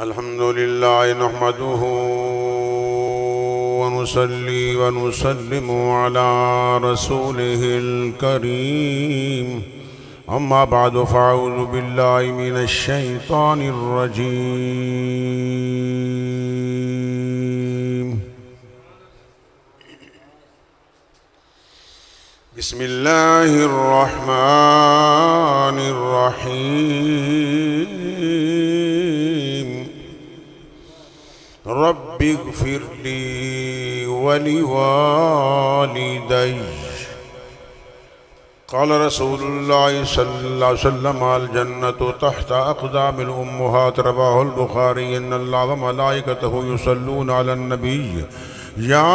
الحمد لله نحمده ونصلي ونسلم على رسوله الكريم. أما بعد فأعوذ بالله من الشيطان الرجيم. بسم الله الرحمن الرحيم. رب اغفر لي ولوالدي. قال رسول الله صلى الله عليه وسلم، الجنة تحت أقدام الأمهات. رواه البخاري إن الله وملائكته يصلون على النبي. يا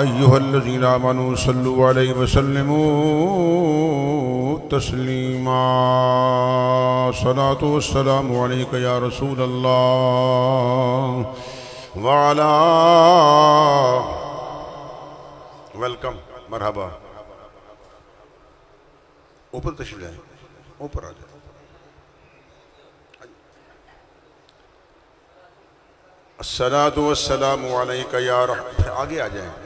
أيها الذين آمنوا صلوا عليه وسلموا. تسليما صلاة والسلام عليك يا رسول الله وعلى ویلکم، مرحبا۔ اوپر تشریف لائیں، اوپر آ جائیں السلام والسلام علیک یا رحمت آگے آ جائیں۔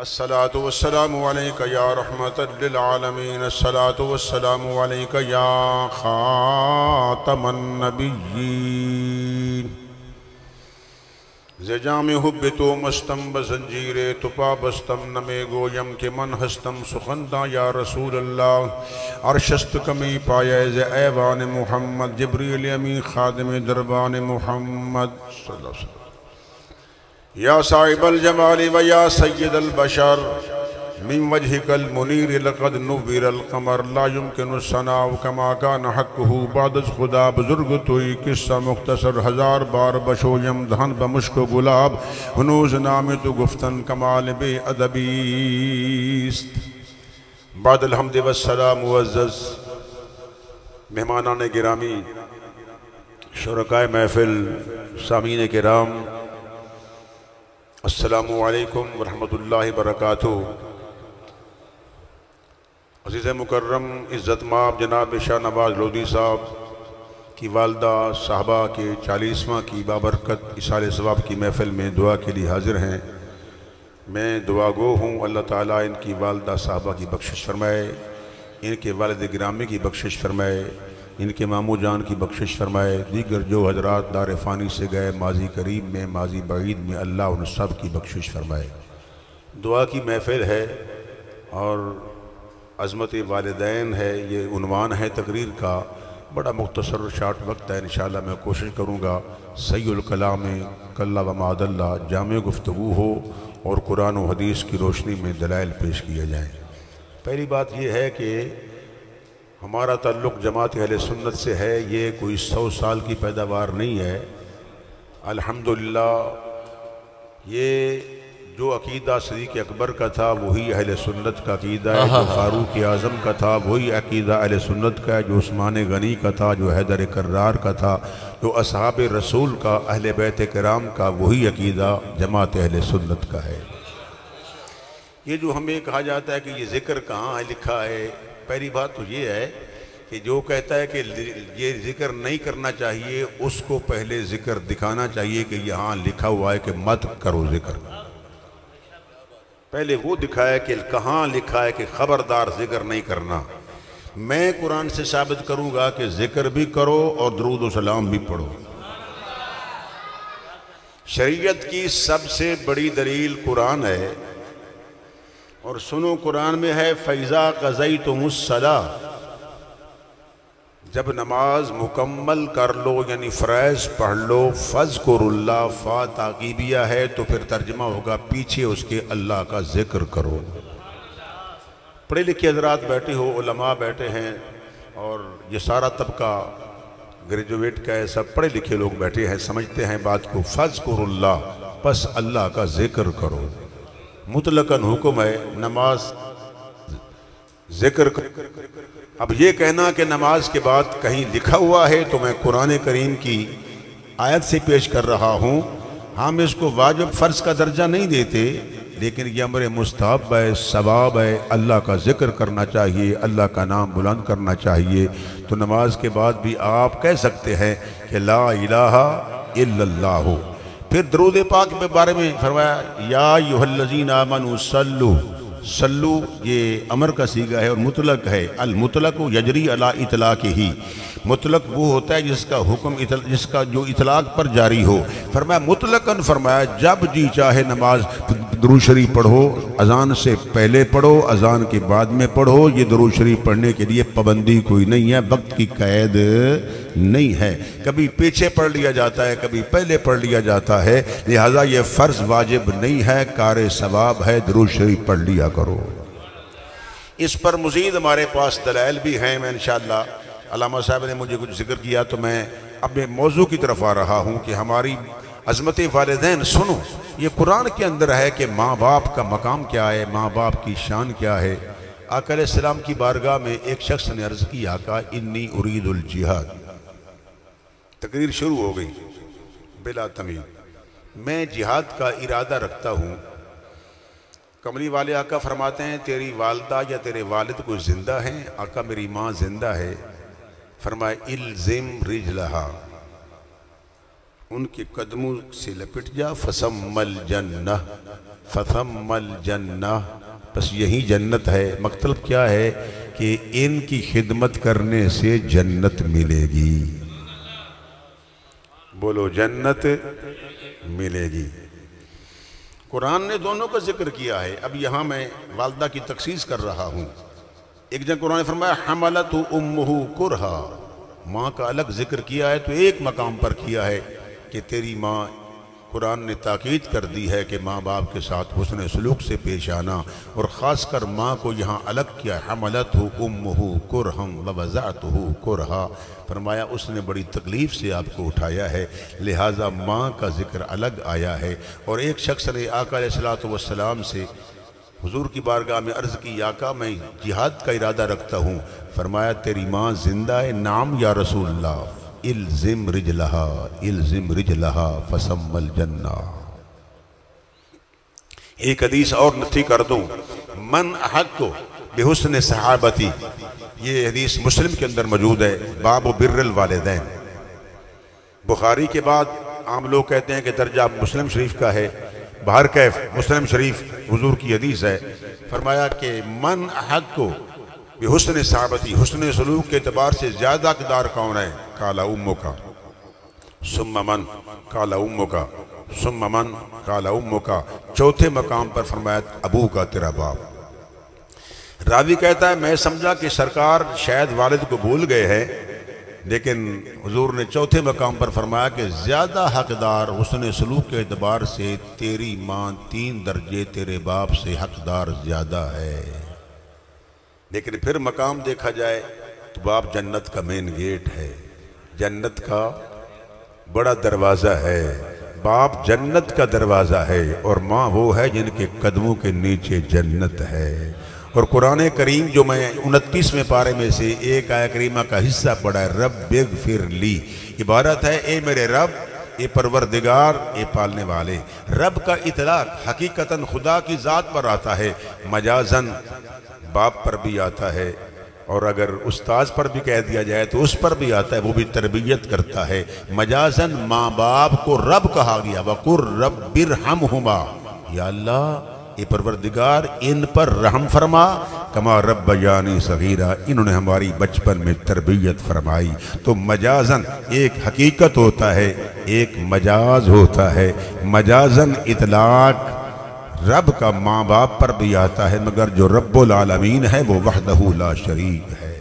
السلام والسلام علیک یا رحمت للعالمین السلام والسلام علیک یا خاتم النبیین زجام حب تو مستم بزنجیر تپا بستم نمے گویم کے من ہستم سخندہ یا رسول اللہ. عرشست کمی پایا زی ایوان محمد جبریل امی خادم دربان محمد صلی اللہ علیہ وسلم. یا صاحب الجمال و یا سید البشر، من وجهك المنیر لقد نویر القمر، لا يمكن السناء کما کان حقه بعد از خدا بزرگ توی قصہ مختصر ہزار بار بشویم دہن بمشک و گلاب، ہنوز نام تو گفتن کمال بے ادبیست بعد الحمد والسلام معزز، مہمانان گرامی، شرکائے محفل سامین کرام السلام علیکم ورحمۃ اللہ وبرکاتہ۔ عزیز مکرم، عزت ماب جناب شاہ نواز لودھی صاحب کی والدہ، صحابہ کے چالیسواں کی بابرکت اشار ثواب کی محفل میں دعا کے لیے حاضر ہیں۔ میں دعا گو ہوں، اللہ تعالیٰ ان کی والدہ، صحابہ کی بخشش فرمائے، ان کے والد گرامی کی بخشش فرمائے۔ ان کے مامو جان کی بخشش فرمائے، دیگر جو حضرات دار فانی سے گئے ماضی قریب میں، ماضی بعید میں اللہ ان سب کی بخشش فرمائے۔ دعا کی محفل ہے اور عظمت والدین ہے، یہ عنوان ہے تقریر کا۔ بڑا مختصر شارٹ وقت ہے، انشاءاللہ میں کوشش کروں گا۔ سی الکلام کلّہ و معد اللہ جامع گفتگو ہو اور قرآن و حدیث کی روشنی میں دلائل پیش کیے جائیں۔ پہلی بات یہ ہے کہ ہمارا تعلق جماعت اہل سنت سے ہے یہ کوئی سو سال کی پیداوار نہیں ہے۔ الحمدللہ یہ جو عقیدہ صدیق اکبر کا تھا وہی اہل سنت کا عقیدہ ہے جو فاروق اعظم کا تھا وہی عقیدہ اہل سنت کا ہے جو عثمان غنی کا تھا جو حیدر کرار کا تھا جو اصحاب رسول کا اہل بیت کرام کا وہی عقیدہ جماعت اہل سنت کا ہے۔ یہ جو ہمیں کہا جاتا ہے کہ یہ ذکر کہاں ہے لکھا ہے پہلی بات تو یہ ہے کہ جو کہتا ہے کہ یہ ذکر نہیں کرنا چاہیے، اس کو پہلے ذکر دکھانا چاہیے کہ یہاں لکھا ہوا ہے کہ مت کرو ذکر۔ پہلے وہ دکھایا کہ کہاں لکھا ہے کہ خبردار ذکر نہیں کرنا۔ میں قرآن سے ثابت کروں گا کہ ذکر بھی کرو اور درود و سلام بھی پڑھو۔ شریعت کی سب سے بڑی دلیل قرآن ہے۔ اور سنو قرآن میں ہے فیضا قزئی تو جب نماز مکمل کر لو یعنی فرائض پڑھ لو فض اللہ فا تاقیبیہ ہے، تو پھر ترجمہ ہوگا، پیچھے اس کے اللہ کا ذکر کرو۔ پڑھے لکھے حضرات بیٹھے ہو، علماء بیٹھے ہیں، اور یہ سارا طبقہ گریجویٹ کا ہے، سب پڑھے لکھے لوگ بیٹھے ہیں، سمجھتے ہیں بات کو فض اللہ پس اللہ کا ذکر کرو۔ مطلقاً حکم ہے، نماز ذکر اب یہ کہنا کہ نماز کے بعد کہیں لکھا ہوا ہے تو میں قرآن کریم کی آیت سے پیش کر رہا ہوں۔ ہم اس کو واجب فرض کا درجہ نہیں دیتے، لیکن یہ امر مستحب ہے، ثواب ہے۔ اللہ کا ذکر کرنا چاہیے، اللہ کا نام بلند کرنا چاہیے۔ تو نماز کے بعد بھی آپ کہہ سکتے ہیں کہ لا الہ الا اللہ۔ پھر درود پاک میں بارے میں فرمایا، یا الذین آمنوا صلو سلو یہ امر کا سیگا ہے اور مطلق ہے، المطلق یجری علی اطلاق ہی مطلق وہ ہوتا ہے جس کا حکم جس کا جو اطلاق پر جاری ہو۔ فرمایا، مطلقاً فرمایا، جب جی چاہے نماز درو شریف پڑھو، اذان سے پہلے پڑھو، اذان کے بعد میں پڑھو، یہ درو شریف پڑھنے کے لیے پابندی کوئی نہیں ہے، وقت کی قید نہیں ہے۔ کبھی پیچھے پڑھ لیا جاتا ہے، کبھی پہلے پڑھ لیا جاتا ہے، لہٰذا یہ فرض واجب نہیں ہے، کار ثواب ہے درو شریف پڑھ لیا کرو۔ اس پر مزید ہمارے پاس دلائل بھی ہیں، میں انشاءاللہ علامہ صاحب نے مجھے کچھ ذکر کیا تو میں اپنے موضوع کی طرف آ رہا ہوں کہ ہماری عظمت والدین، سنو، یہ قرآن کے اندر ہے کہ ماں باپ کا مقام کیا ہے، ماں باپ کی شان کیا ہے۔ آقا علیہ السلام کی بارگاہ میں ایک شخص نے عرض کی، آقا، انی ارید الجہاد۔ تقریر شروع ہو گئی، بلا تمید میں جہاد کا ارادہ رکھتا ہوں۔ کملی والے آقا فرماتے ہیں، تیری والدہ یا تیرے والد کو زندہ ہیں؟ آقا، میری ماں زندہ ہے۔ فرمائے، الزم رجلہا۔ ان کے قدموں سے لپٹ جا فسم الجنہ فسم الجنہ بس یہی جنت ہے۔ مطلب کیا ہے کہ ان کی خدمت کرنے سے جنت ملے گی۔ بولو، جنت ملے گی۔ قرآن نے دونوں کا ذکر کیا ہے۔ اب یہاں میں والدہ کی تخصیص کر رہا ہوں۔ ایک جن قرآن نے فرمایا، حملت امہو کرہا۔ ماں کا الگ ذکر کیا ہے تو ایک مقام پر کیا ہے۔ کہ تیری ماں قرآن نے تاکید کر دی ہے کہ ماں باپ کے ساتھ حسن سلوک سے پیش آنا اور خاص کر ماں کو یہاں الگ کیا حملت ہو ام ہو کرہم وضاط ہو کرہا۔ فرمایا، اس نے بڑی تکلیف سے آپ کو اٹھایا ہے۔ لہٰذا ماں کا ذکر الگ آیا ہے۔ اور ایک شخص نے آقا علیہ السلام سے حضور کی بارگاہ میں عرض کی آقا، میں جہاد کا ارادہ رکھتا ہوں۔ فرمایا، تیری ماں زندہ ہے۔ نام یا رسول اللہ۔ الزم رجلہا الزم رجلہا، فسم الجنہ۔ ایک حدیث اور نتھی کر دوں۔ من احق کو بحسن صحابتی، یہ حدیث مسلم کے اندر موجود ہے، باب و بر الوالدین۔ بخاری کے بعد عام لوگ کہتے ہیں کہ درجہ مسلم شریف کا ہے۔ بہر کیف مسلم شریف حضور کی حدیث ہے۔ فرمایا کہ من احق کو حسن صحابتی، حسن سلوک کے اعتبار سے زیادہ اقدار کون ہے؟ کالا امو کا سم من؟ کالا امو کا سم من؟ کالا امو کا چوتھے مقام پر فرمایا، ابو کا تیرا باپ. راوی کہتا ہے، میں سمجھا کہ سرکار شاید والد کو بھول گئے ہیں، لیکن حضور نے چوتھے مقام پر فرمایا کہ زیادہ حقدار حسن سلوک کے اعتبار سے تیری ماں تین درجے تیرے باپ سے حقدار زیادہ ہے۔ لیکن پھر مقام دیکھا جائے تو باپ جنت کا مین گیٹ ہے۔ جنت کا بڑا دروازہ ہے۔ باپ جنت کا دروازہ ہے اور ماں وہ ہے جن کے قدموں کے نیچے جنت ہے۔ اور قرآن کریم جو میں انتیسویں پارے میں سے ایک آیا کریمہ کا حصہ پڑا ہے، رب بغفر لی۔ عبارت ہے، اے میرے رب، اے پروردگار، اے پالنے والے۔ رب کا اطلاق حقیقتاً خدا کی ذات پر آتا ہے مجازن باپ پر بھی آتا ہے۔ اور اگر استاذ پر بھی کہہ دیا جائے تو اس پر بھی آتا ہے، وہ بھی تربیت کرتا ہے۔ مجازن ماں باپ کو رب کہا گیا وَقُرْ رَبِّ رَحَمْهُمَا یا اللہ، اے پروردگار، ان پر رحم فرما۔ کما رب یعنی صغیرہ، انہوں نے ہماری بچپن میں تربیت فرمائی۔ تو مجازن ایک حقیقت ہوتا ہے، ایک مجاز ہوتا ہے۔ مجازن اطلاق رب کا ماں باپ پر بھی آتا ہے، مگر جو رب العالمین ہے، وہ وحدہ لا شریک ہے۔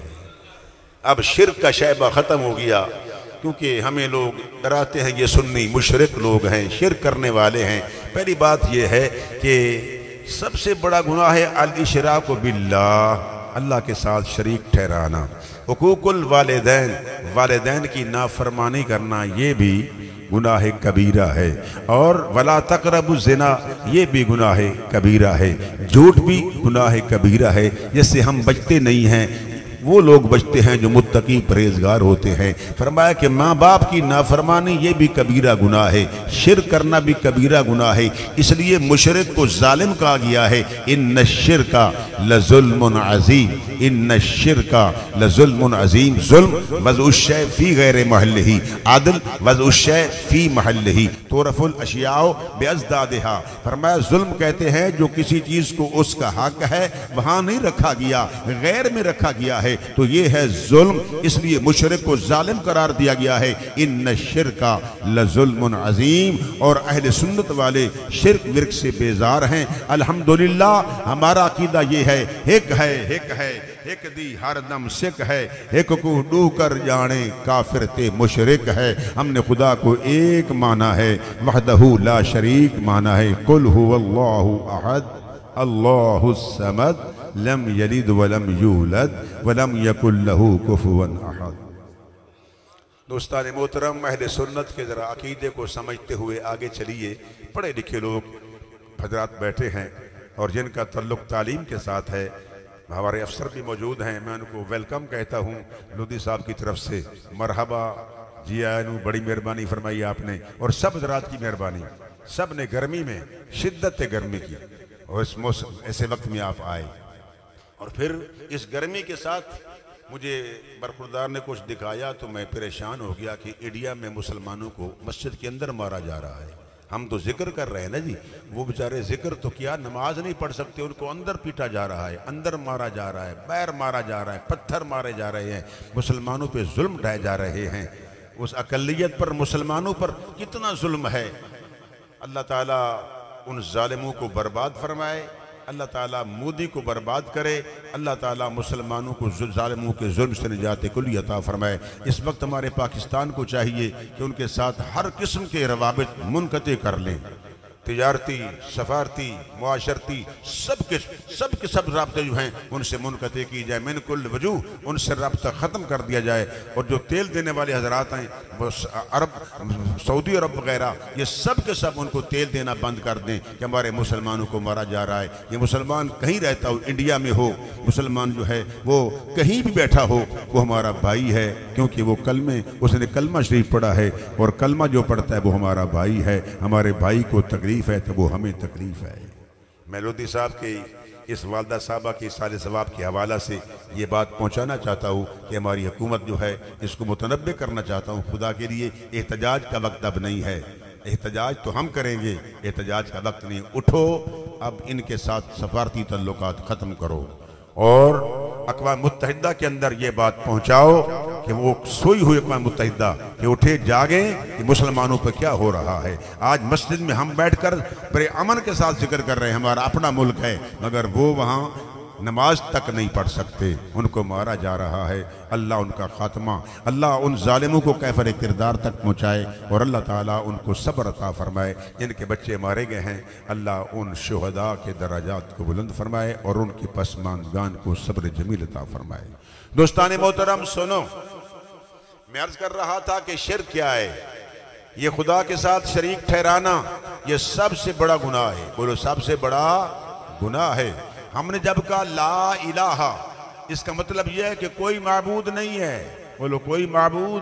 اب شرک کا شعبہ ختم ہو گیا، کیونکہ ہمیں لوگ ڈراتے ہیں، یہ سنی مشرق لوگ ہیں، شرک کرنے والے ہیں۔ پہلی بات یہ ہے کہ سب سے بڑا گناہ ہے الاشراک باللہ، اللہ کے ساتھ شریک ٹھہرانا۔ حقوق الوالدین، والدین کی نافرمانی کرنا، یہ بھی گناہ کبیرہ ہے۔ اور ولا تقرب الزنا، یہ بھی گناہ کبیرہ ہے۔ جھوٹ بھی گناہ کبیرہ ہے۔ جس سے ہم بچتے نہیں ہیں۔ وہ لوگ بچتے ہیں جو متقی پرہیزگار ہوتے ہیں۔ فرمایا کہ ماں باپ کی نافرمانی یہ بھی کبیرہ گناہ ہے، شرک کرنا بھی کبیرہ گناہ ہے۔ اس لیے مشرق کو ظالم کہا گیا ہے، ان الشرک لظلم عظیم ان الشرک لظلم عظیم ظلم وضع الشیء فی غیر محل ہی عادل وضع الشیء فی محل ہی تورف الاشیاء بے ازدادہا فرمایا ظلم کہتے ہیں جو کسی چیز کو اس کا حق ہے، وہاں نہیں رکھا گیا، غیر میں رکھا گیا ہے۔ ہے، تو یہ ہے ظلم. اس لیے مشرق کو ظالم قرار دیا گیا ہے. ان الشرک لظلم عظیم. اور اہل سنت والے شرک ورک سے بیزار ہیں. الحمدللہ، ہمارا عقیدہ یہ ہے ایک ہے ایک ہے ایک دی ہر دم سکھ ہے. ایک کو ڈو کر جانے، کافر تے مشرک ہے. ہم نے خدا کو ایک مانا ہے، وحدہ لا شریک مانا ہے. قل هو اللہ احد، اللہ السمد لم یلد ولم یولد ولم یکن له کفوا احد دوستان محترم، اہل سنت کے ذرا عقیدے کو سمجھتے ہوئے آگے چلیے۔ پڑھے لکھے لوگ حضرات بیٹھے ہیں اور جن کا تعلق تعلیم کے ساتھ ہے، ہمارے افسر بھی موجود ہیں۔ میں ان کو ویلکم کہتا ہوں۔ لودھی صاحب کی طرف سے مرحبا۔ جی آئینو بڑی مہربانی فرمائی آپ نے۔ اور سب حضرات کی مہربانی۔ سب نے گرمی میں شدت گرمی کی۔ اور اس موسم، ایسے وقت میں آپ آئے۔ اور پھر اس گرمی کے ساتھ مجھے برخوردار نے کچھ دکھایا تو میں پریشان ہو گیا کہ انڈیا میں مسلمانوں کو مسجد کے اندر مارا جا رہا ہے۔ ہم تو ذکر کر رہے ہیں نا جی وہ بچارے ذکر تو کیا نماز نہیں پڑھ سکتے، ان کو اندر پیٹا جا رہا ہے، اندر مارا جا رہا ہے، بیر مارا جا رہا ہے، پتھر مارے جا رہے ہیں، مسلمانوں پہ ظلم ڈھائے جا رہے ہیں۔ اس اقلیت پر مسلمانوں پر کتنا ظلم ہے۔ اللہ تعالیٰ ان ظالموں کو برباد فرمائے۔ اللہ تعالیٰ مودی کو برباد کرے، اللہ تعالیٰ مسلمانوں کو ظالموں کے ظلم سے نجات کلی عطا فرمائے۔ اس وقت ہمارے پاکستان کو چاہیے کہ ان کے ساتھ ہر قسم کے روابط منقطع کر لیں۔ تجارتی، سفارتی، معاشرتی، سب کے سب کے سب رابطے جو ہیں، ان سے منقطع کی جائے من کل وجوہ، ان سے رابطہ ختم کر دیا جائے۔ اور جو تیل دینے والے حضرات ہیں، وہ عرب، سعودی عرب وغیرہ، یہ سب کے سب ان کو تیل دینا بند کر دیں کہ ہمارے مسلمانوں کو مارا جا رہا ہے۔ یہ مسلمان کہیں رہتا ہو، انڈیا میں ہو، مسلمان جو ہے، وہ کہیں بھی بیٹھا ہو، وہ ہمارا بھائی ہے۔ کیونکہ وہ کلمے، اس نے کلمہ شریف پڑھا ہے، اور کلمہ جو پڑھتا ہے، وہ ہمارا بھائی ہے۔ ہمارے بھائی کو تکلیف ہے تو وہ ہمیں تکلیف ہے۔ میں لودھی صاحب کی اس والدہ صاحبہ کی سال ثواب کے حوالہ سے یہ بات پہنچانا چاہتا ہوں کہ ہماری حکومت جو ہے اس کو متنبع کرنا چاہتا ہوں۔ خدا کے لیے احتجاج کا وقت اب نہیں ہے۔ احتجاج تو ہم کریں گے۔ احتجاج کا وقت نہیں۔ اٹھو، اب ان کے ساتھ سفارتی تعلقات ختم کرو۔ اور اقوام متحدہ کے اندر یہ بات پہنچاؤ۔ کہ وہ سوئی ہوئی اقوام متحدہ کہ اٹھے جاگیں کہ مسلمانوں پہ کیا ہو رہا ہے۔ آج مسجد میں ہم بیٹھ کر بڑے امن کے ساتھ ذکر کر رہے ہیں۔ ہمارا اپنا ملک ہے، مگر وہ وہاں نماز تک نہیں پڑھ سکتے۔ ان کو مارا جا رہا ہے۔ اللہ ان کا خاتمہ، اللہ ان ظالموں کو کیفر کردار تک پہنچائے اور اللہ تعالیٰ ان کو صبر عطا فرمائے۔ جن کے بچے مارے گئے ہیں، اللہ ان شہداء کے دراجات کو بلند فرمائے اور ان کی پسماندگان کو صبر جمیل عطا فرمائے۔ دوستان محترم، سنو۔ میں عرض کر رہا تھا کہ شرک کیا ہے؟ یہ خدا کے ساتھ شریک ٹھہرانا یہ سب سے بڑا گناہ ہے۔ بولو، سب سے بڑا گناہ ہے۔ ہم نے جب کہا لا الہ، اس کا مطلب یہ ہے کہ کوئی معبود نہیں ہے۔ بولو، کوئی معبود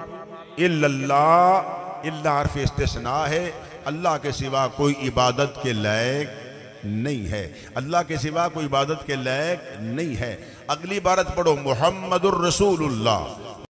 الا اللہ اللہ حرف استثناء ہے۔ اللہ کے سوا کوئی عبادت کے لائق نہیں ہے۔ اللہ کے سوا کوئی عبادت کے لائق نہیں ہے۔ اگلی بارت پڑھو، محمد الرسول اللہ۔